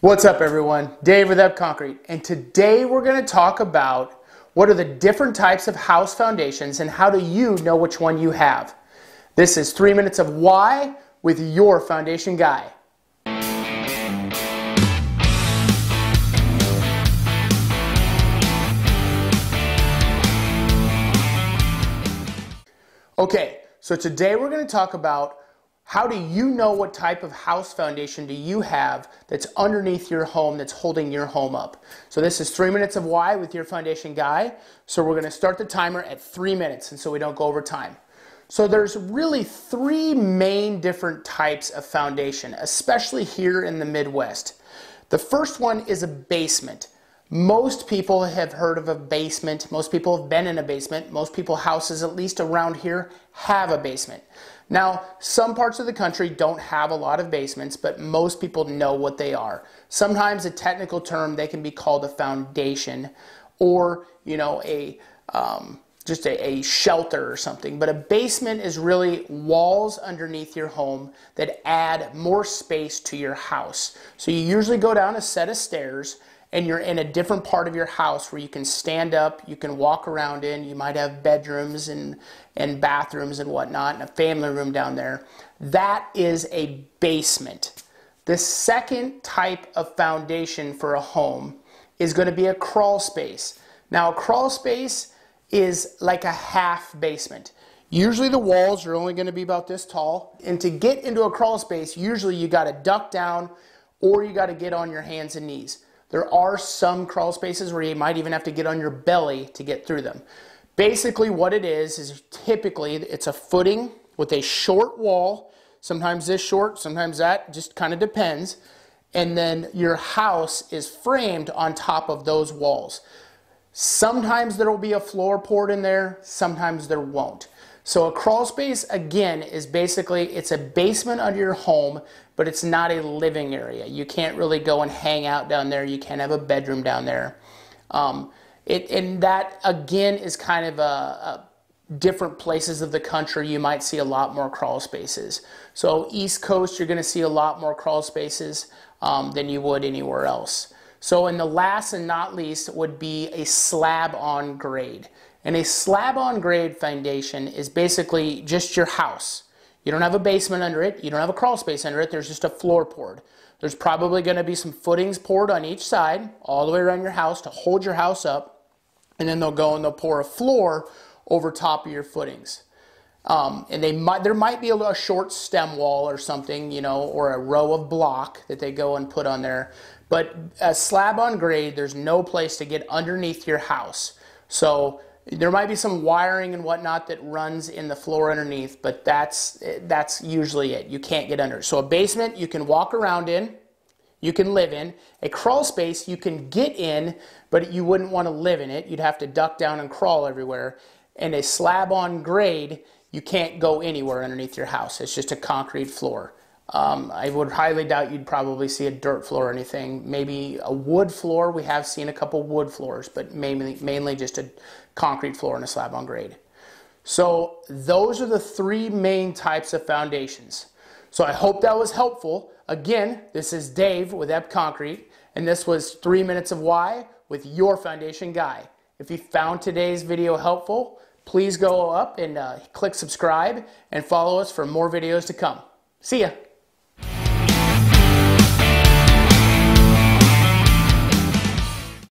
What's up everyone? Dave with Epp Concrete and today we're going to talk about what are the different types of house foundations and how do you know which one you have. This is 3 minutes of why with your foundation guy. Okay, so today we're going to talk about how do you know what type of house foundation do you have that's underneath your home that's holding your home up? So this is three minutes of why with your foundation guy. So we're going to start the timer at three minutes and so we don't go over time. So there's really three main different types of foundation, especially here in the Midwest. The first one is a basement. Most people have heard of a basement. Most people have been in a basement. Most people houses, at least around here, have a basement. Now, some parts of the country don't have a lot of basements, but most people know what they are. Sometimes a technical term, they can be called a foundation or, you know, a um, just a, a, shelter or something. But a basement is really walls underneath your home that add more space to your house. So you usually go down a set of stairs and you're in a different part of your house where you can stand up, you can walk around in, you might have bedrooms and, and bathrooms and whatnot, and a family room down there. That is a basement. The second type of foundation for a home is going to be a crawl space. Now, a crawl space is like a half basement. Usually the walls are only going to be about this tall. And to get into a crawl space, usually you got to duck down or you got to get on your hands and knees. There are some crawl spaces where you might even have to get on your belly to get through them. Basically what it is, is typically it's a footing with a short wall, sometimes this short, sometimes that, just kind of depends. And then your house is framed on top of those walls. Sometimes there will be a floor poured in there, sometimes there won't. So a crawl space, again, is basically, it's a basement under your home, but it's not a living area. You can't really go and hang out down there. You can't have a bedroom down there. Um, it, and that, again, is kind of a, a different places of the country, you might see a lot more crawl spaces. So East Coast, you're going to see a lot more crawl spaces um, than you would anywhere else. So and the last and not least would be a slab on grade. And a slab on grade foundation is basically just your house. You don't have a basement under it. You don't have a crawl space under it. There's just a floor poured. There's probably going to be some footings poured on each side all the way around your house to hold your house up. And then they'll go and they'll pour a floor over top of your footings. Um, and they might there might be a, a, short stem wall or something, you know, or a row of block that they go and put on there. But a slab on grade, there's no place to get underneath your house. So there might be some wiring and whatnot that runs in the floor underneath, but that's, that's usually it. You can't get under. So a basement you can walk around in, you can live in. A crawl space you can get in, but you wouldn't want to live in it. You'd have to duck down and crawl everywhere. And a slab on grade, you can't go anywhere underneath your house. It's just a concrete floor. Um, I would highly doubt you'd probably see a dirt floor or anything. Maybe a wood floor. We have seen a couple wood floors, but mainly, mainly just a concrete floor and a slab on grade. So those are the three main types of foundations. So I hope that was helpful. Again, this is Dave with Epp Concrete, and this was three minutes of why with your foundation guy. If you found today's video helpful, please go up and uh, click subscribe and follow us for more videos to come. See ya.